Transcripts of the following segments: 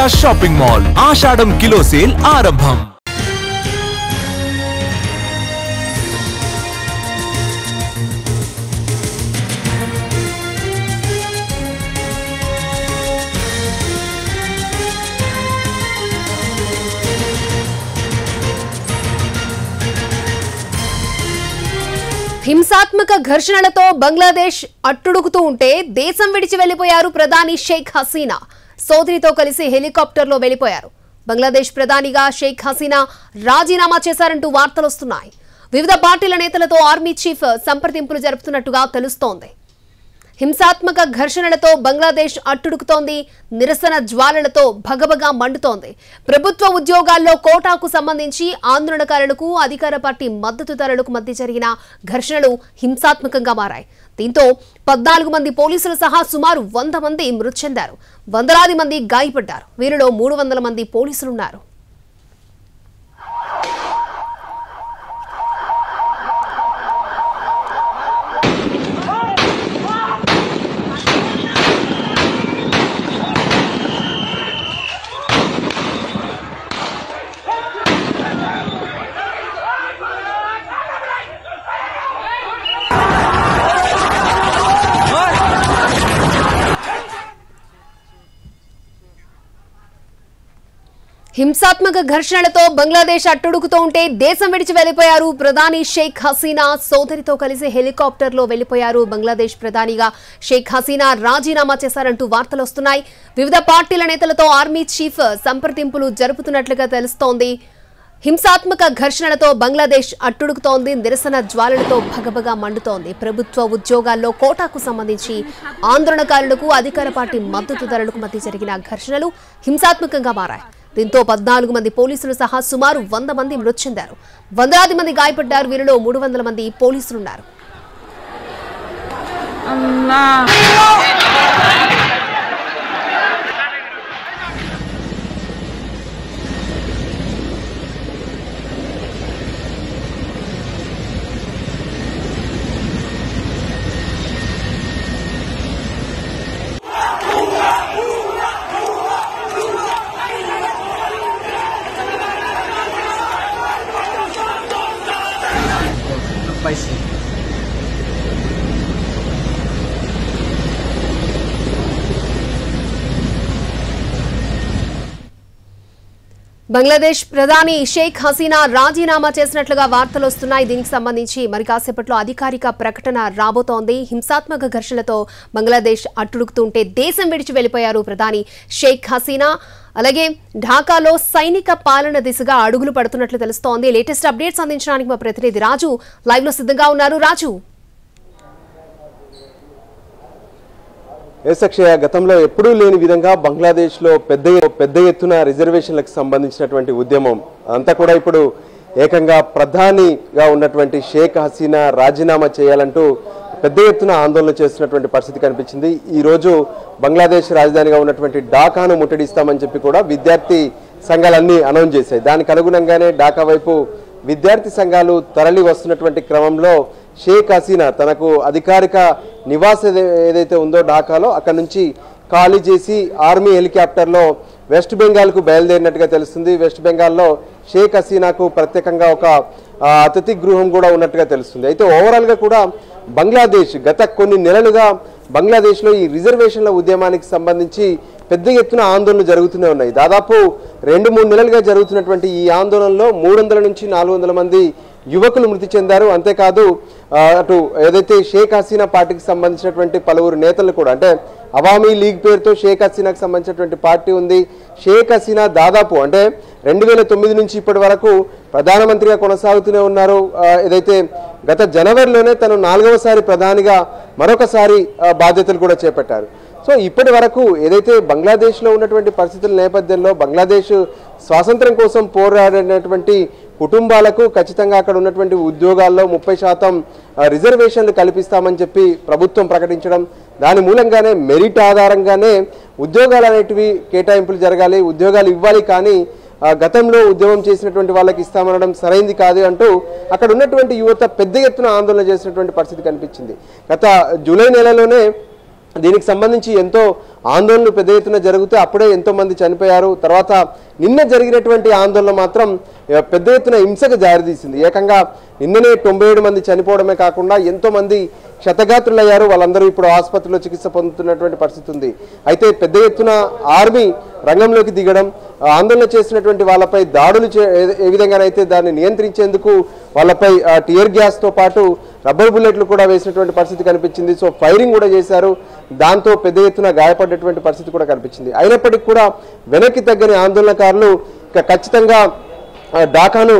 విజయ shopping mall ఆషాఢం kilo sale ఆరంభం. హింసాత్మక ఘర్షణలతో బంగ్లాదేశ్ అట్టుడుకుతూ ఉంటే దేశం విడిచి వెళ్ళిపోయారు ప్రధాని షేక్ హసీనా. సోదరితో కలిసి హెలికాప్టర్లో వెళ్ళిపోయారు బంగ్లాదేశ్ ప్రధానిగా షేక్ హసీనా రాజీనామా చేశారంటూ వార్తలొస్తున్నాయి వివిధ పార్టీల నేతలతో ఆర్మీ చీఫ్ సంప్రదింపులు జరుపుతున్నట్టుగా తెలుస్తోంది. హింసాత్మక ఘర్షణలతో బంగ్లాదేశ్ అట్టుడుకుతోంది. నిరసన జ్వాలలతో భగభగా మండుతోంది. ప్రభుత్వ ఉద్యోగాల్లో కోటాకు సంబంధించి ఆందోళనకారులకు అధికార పార్టీ మద్దతుదారులకు మధ్య జరిగిన ఘర్షణలు హింసాత్మకంగా మారాయి. దీంతో పద్నాలుగు మంది పోలీసులు సహా సుమారు వంద మంది మృతి చెందారు. వందలాది మంది గాయపడ్డారు. వీరిలో మూడు వందల మంది పోలీసులున్నారు. హింసాత్మక ఘర్షణలతో బంగ్లాదేశ్ అట్టుడుకుతూ ఉంటే దేశం విడిచి వెళ్ళిపోయారు ప్రధాని షేక్ హసీనా. సోదరితో కలిసి హెలికాప్టర్లో వెళ్ళిపోయారు బంగ్లాదేశ్ ప్రధానిగా షేక్ హసీనా. రాజీనామా చేశారంటూ వార్తలు వస్తున్నాయి. వివిధ పార్టీల నేతలతో ఆర్మీ చీఫ్ సంప్రదింపులు జరుపుతున్నట్లుగా తెలుస్తోంది. హింసాత్మక ఘర్షణలతో బంగ్లాదేశ్ అట్టుడుకుతోంది నిరసన జ్వాలలతో భగభగా మండుతోంది. ప్రభుత్వ ఉద్యోగాల్లో కోటాకు సంబంధించి ఆందోళనకారులకు అధికార పార్టీ మద్దతుదారులకు మధ్య జరిగిన ఘర్షణలు హింసాత్మకంగా మారాయి. దీంతో పద్నాలుగు మంది పోలీసులు సహా సుమారు వంద మంది మృతి చెందారు వందలాది మంది గాయపడ్డారు. వీరిలో మూడు వందల మంది పోలీసులున్నారు. బంగ్లాదేశ్ ప్రధాని షేక్ హసీనా రాజీనామా చేసినట్లుగా వార్తలు వస్తున్నాయి. దీనికి సంబంధించి మరి కాసేపట్లో అధికారిక ప్రకటన రాబోతోంది. హింసాత్మక ఘర్షణలతో బంగ్లాదేశ్ అట్టుడుకుతుంటే దేశం విడిచి వెళ్ళిపోయారు ప్రధాని షేక్ హసీనా. అలాగే ఢాకాలో సైనిక పాలన దిశగా అడుగులు పడుతున్నట్లు తెలుస్తోంది. లేటెస్ట్ అప్డేట్స్ అందించడానికి మా ప్రతినిధి రాజు లైవ్లో సిద్ధంగా ఉన్నారు. రాజు. ఏసక్షయ గతంలో ఎప్పుడూ లేని విధంగా బంగ్లాదేశ్లో పెద్ద పెద్ద ఎత్తున రిజర్వేషన్లకు సంబంధించినటువంటి ఉద్యమం. అంతా కూడా ఇప్పుడు ఏకంగా ప్రధానిగా ఉన్నటువంటి షేక్ హసీనా రాజీనామా చేయాలంటూ పెద్ద ఎత్తున ఆందోళన చేస్తున్నటువంటి పరిస్థితి కనిపించింది. ఈరోజు బంగ్లాదేశ్ రాజధానిగా ఉన్నటువంటి ఢాకాను ముట్టడిస్తామని చెప్పి కూడా విద్యార్థి సంఘాలన్నీ అనౌన్స్ చేశాయి. దానికి అనుగుణంగానే ఢాకా వైపు విద్యార్థి సంఘాలు తరలి వస్తున్నటువంటి క్రమంలో షేక్ హసీనా తనకు అధికారిక నివాస ఏదైతే ఉందో ఢాకాలో అక్కడ నుంచి ఖాళీ చేసి ఆర్మీ హెలికాప్టర్లో వెస్ట్ బెంగాల్కు బయలుదేరినట్టుగా తెలుస్తుంది. వెస్ట్ బెంగాల్లో షేక్ హసీనాకు ప్రత్యేకంగా ఒక అతిథి గృహం కూడా ఉన్నట్టుగా తెలుస్తుంది. అయితే ఓవరాల్గా కూడా బంగ్లాదేశ్ గత కొన్ని నెలలుగా బంగ్లాదేశ్లో ఈ రిజర్వేషన్ల ఉద్యమానికి సంబంధించి పెద్ద ఎత్తున ఆందోళనలు జరుగుతూనే ఉన్నాయి. దాదాపు రెండు మూడు నెలలుగా జరుగుతున్నటువంటి ఈ ఆందోళనలో మూడు వందల నుంచి నాలుగు వందల మంది యువకులు మృతి చెందారు. అంతేకాదు అటు ఏదైతే షేక్ హసీనా పార్టీకి సంబంధించినటువంటి పలువురు నేతలు కూడా అంటే అవామీ లీగ్ పేరుతో షేక్ హసీనాకు సంబంధించినటువంటి పార్టీ ఉంది. షేక్ హసీనా దాదాపు అంటే రెండు వేల తొమ్మిది నుంచి ఇప్పటి వరకు ప్రధానమంత్రిగా కొనసాగుతూనే ఉన్నారు. ఏదైతే గత జనవరిలోనే తను నాలుగవసారి ప్రధానిగా మరొకసారి బాధ్యతలు కూడా చేపట్టారు. సో ఇప్పటి వరకు ఏదైతే బంగ్లాదేశ్లో ఉన్నటువంటి పరిస్థితుల నేపథ్యంలో బంగ్లాదేశ్ స్వాతంత్రం కోసం పోరాడినటువంటి కుటుంబాలకు ఖచ్చితంగా అక్కడ ఉన్నటువంటి ఉద్యోగాల్లో ముప్పై శాతం రిజర్వేషన్లు కల్పిస్తామని చెప్పి ప్రభుత్వం ప్రకటించడం దాని మూలంగానే మెరిట్ ఆధారంగానే ఉద్యోగాలు అనేటివి కేటాయింపులు జరగాలి ఉద్యోగాలు ఇవ్వాలి కానీ గతంలో ఉద్యమం చేసినటువంటి వాళ్ళకి ఇస్తామనడం సరైంది కాదు అంటూ అక్కడ ఉన్నటువంటి యువత పెద్ద ఎత్తున ఆందోళన చేసినటువంటి పరిస్థితి కనిపించింది. గత జూలై నెలలోనే దీనికి సంబంధించి ఎంతో ఆందోళనలు పెద్ద ఎత్తున జరిగితే అప్పుడే ఎంతోమంది చనిపోయారు. తర్వాత నిన్న జరిగినటువంటి ఆందోళన మాత్రం పెద్ద ఎత్తున హింసకు జారితీసింది ఏకంగా నిన్ననే తొంభై ఏడు మంది చనిపోవడమే కాకుండా ఎంతోమంది క్షతగాత్రులయ్యారు. వాళ్ళందరూ ఇప్పుడు ఆసుపత్రిలో చికిత్స పొందుతున్నటువంటి పరిస్థితి ఉంది. అయితే పెద్ద ఎత్తున ఆర్మీ రంగంలోకి దిగడం ఆందోళన చేసినటువంటి వాళ్ళపై దాడులు చే- ఏ- విధంగానైతే దాన్ని నియంత్రించేందుకు వాళ్ళపై ఆ, టియర్ గ్యాస్తో పాటు రబ్బర్ బుల్లెట్లు కూడా వేసినటువంటి పరిస్థితి కనిపించింది. సో ఫైరింగ్ కూడా చేశారు. దాంతో పెద్ద ఎత్తున గాయపడ్డటువంటి పరిస్థితి కూడా కనిపించింది. అయినప్పటికీ కూడా వెనక్కి తగ్గని ఆందోళనకారులు ఇక ఖచ్చితంగా ఢాకాను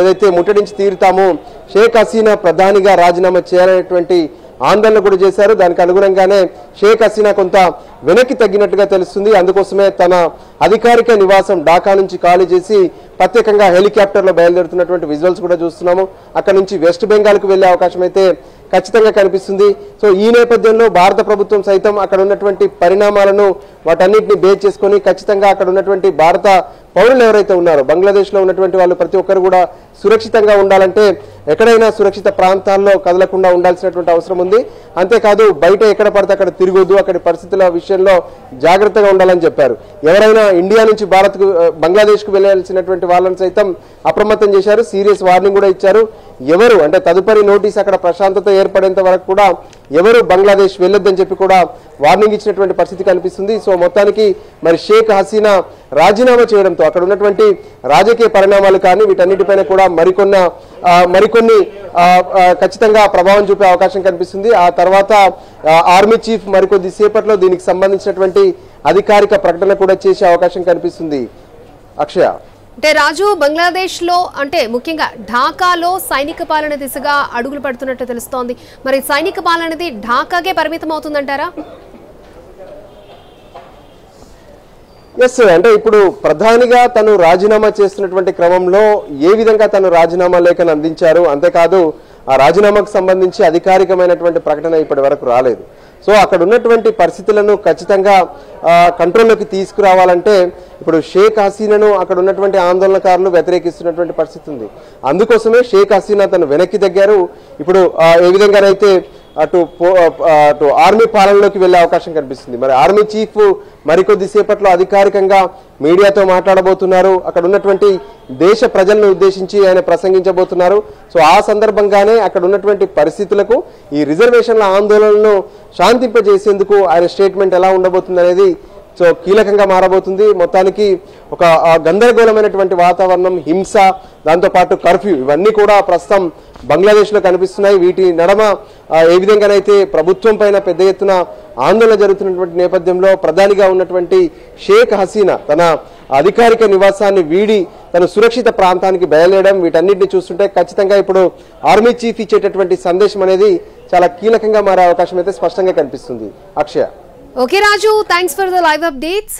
ఏదైతే ముట్టడించి తీరుతామో షేక్ హసీనా ప్రధానిగా రాజీనామా చేయాలనేటువంటి ఆందోళన కూడా చేశారు. దానికి అనుగుణంగానే షేక్ హసీనా కొంత వెనక్కి తగ్గినట్టుగా తెలుస్తుంది. అందుకోసమే తన అధికారిక నివాసం ఢాకా నుంచి ఖాళీ చేసి ప్రత్యేకంగా హెలికాప్టర్లో బయలుదేరుతున్నటువంటి విజువల్స్ కూడా చూస్తున్నాము. అక్కడ నుంచి వెస్ట్ బెంగాల్కు వెళ్ళే అవకాశం అయితే ఖచ్చితంగా కనిపిస్తుంది. సో ఈ నేపథ్యంలో భారత ప్రభుత్వం సైతం అక్కడ ఉన్నటువంటి పరిణామాలను వాటన్నిటిని బేస్ చేసుకొని ఖచ్చితంగా అక్కడ ఉన్నటువంటి భారత పౌరులు ఎవరైతే ఉన్నారో బంగ్లాదేశ్లో ఉన్నటువంటి వాళ్ళు ప్రతి ఒక్కరు కూడా సురక్షితంగా ఉండాలంటే ఎక్కడైనా సురక్షిత ప్రాంతాల్లో కదలకుండా ఉండాల్సినటువంటి అవసరం ఉంది. అంతేకాదు బయట ఎక్కడ పడితే అక్కడ తిరగొద్దు అక్కడి పరిస్థితుల విషయంలో జాగ్రత్తగా ఉండాలని చెప్పారు. ఎవరైనా ఇండియా నుంచి భారత్కు బంగ్లాదేశ్కు వెళ్ళాల్సినటువంటి వాళ్ళని సైతం అప్రమత్తం చేశారు. సీరియస్ వార్నింగ్ కూడా ఇచ్చారు. ఎవరు అంటే తదుపరి నోటీస్ అక్కడ ప్రశాంతత ఏర్పడేంత వరకు కూడా ఎవరు బంగ్లాదేశ్ వెళ్ళొద్దని చెప్పి కూడా వార్నింగ్ ఇచ్చినటువంటి పరిస్థితి కనిపిస్తుంది. సో మొత్తానికి మరి షేక్ హసీనా రాజీనామా చేయడంతో అక్కడ ఉన్నటువంటి రాజకీయ పరిణామాలు కానీ వీటన్నిటిపైన కూడా మరికొన్న మరికొన్ని ఖచ్చితంగా ప్రభావం చూపే అవకాశం కనిపిస్తుంది. ఆ తర్వాత ఆర్మీ చీఫ్ మరికొద్ది సేపట్లో దీనికి సంబంధించినటువంటి అధికారిక ప్రకటన కూడా చేసే అవకాశం కనిపిస్తుంది. అక్షయ. అంటే రాజు బంగ్లాదేశ్లో అంటే ముఖ్యంగా ఢాకాలో సైనిక పాలన దిశగా అడుగులు పడుతున్నట్టు తెలుస్తోంది. మరి సైనిక పాలనది అనేది ఢాకాకే పరిమితం అవుతుందంటారా ఎస్ అంటే ఇప్పుడు ప్రధానిగా తను రాజీనామా చేస్తున్నటువంటి క్రమంలో ఏ విధంగా తను రాజీనామా లేఖను అందించారు? అంతేకాదు ఆ రాజీనామాకు సంబంధించి అధికారికమైనటువంటి ప్రకటన ఇప్పటి వరకు రాలేదు. సో అక్కడ ఉన్నటువంటి పరిస్థితులను ఖచ్చితంగా కంట్రోల్లోకి తీసుకురావాలంటే ఇప్పుడు షేక్ హసీనాను అక్కడ ఉన్నటువంటి ఆందోళనకారులు వ్యతిరేకిస్తున్నటువంటి పరిస్థితి ఉంది. అందుకోసమే షేక్ హసీనా తను వెనక్కి తగ్గారు. ఇప్పుడు ఏ విధంగానైతే అటు అటు ఆర్మీ పాలనలోకి వెళ్ళే అవకాశం కనిపిస్తుంది. మరి ఆర్మీ చీఫ్ మరికొద్ది సేపట్లో అధికారికంగా మీడియాతో మాట్లాడబోతున్నారు. అక్కడ ఉన్నటువంటి దేశ ప్రజలను ఉద్దేశించి ఆయన ప్రసంగించబోతున్నారు. సో ఆ సందర్భంగానే అక్కడ ఉన్నటువంటి పరిస్థితులకు ఈ రిజర్వేషన్ల ఆందోళనను శాంతింపజేసేందుకు ఆయన స్టేట్మెంట్ ఎలా ఉండబోతుంది అనేది సో కీలకంగా మారబోతుంది. మొత్తానికి ఒక గందరగోళమైనటువంటి వాతావరణం హింస దాంతోపాటు కర్ఫ్యూ ఇవన్నీ కూడా ప్రస్తుతం బంగ్లాదేశ్లో కనిపిస్తున్నాయి. వీటి నడమ ఏ విధంగానైతే ప్రభుత్వం పైన పెద్ద ఎత్తున ఆందోళన జరుగుతున్నటువంటి నేపథ్యంలో ప్రధానిగా ఉన్నటువంటి షేక్ హసీనా తన అధికారిక నివాసాన్ని వీడి తన సురక్షిత ప్రాంతానికి బయలుదేరడం వీటన్నిటిని చూస్తుంటే ఖచ్చితంగా ఇప్పుడు ఆర్మీ చీఫ్ ఇచ్చేటటువంటి సందేశం అనేది చాలా కీలకంగా మారే అవకాశం అయితే స్పష్టంగా కనిపిస్తుంది. Akshaya. Okay Raju thanks for the live updates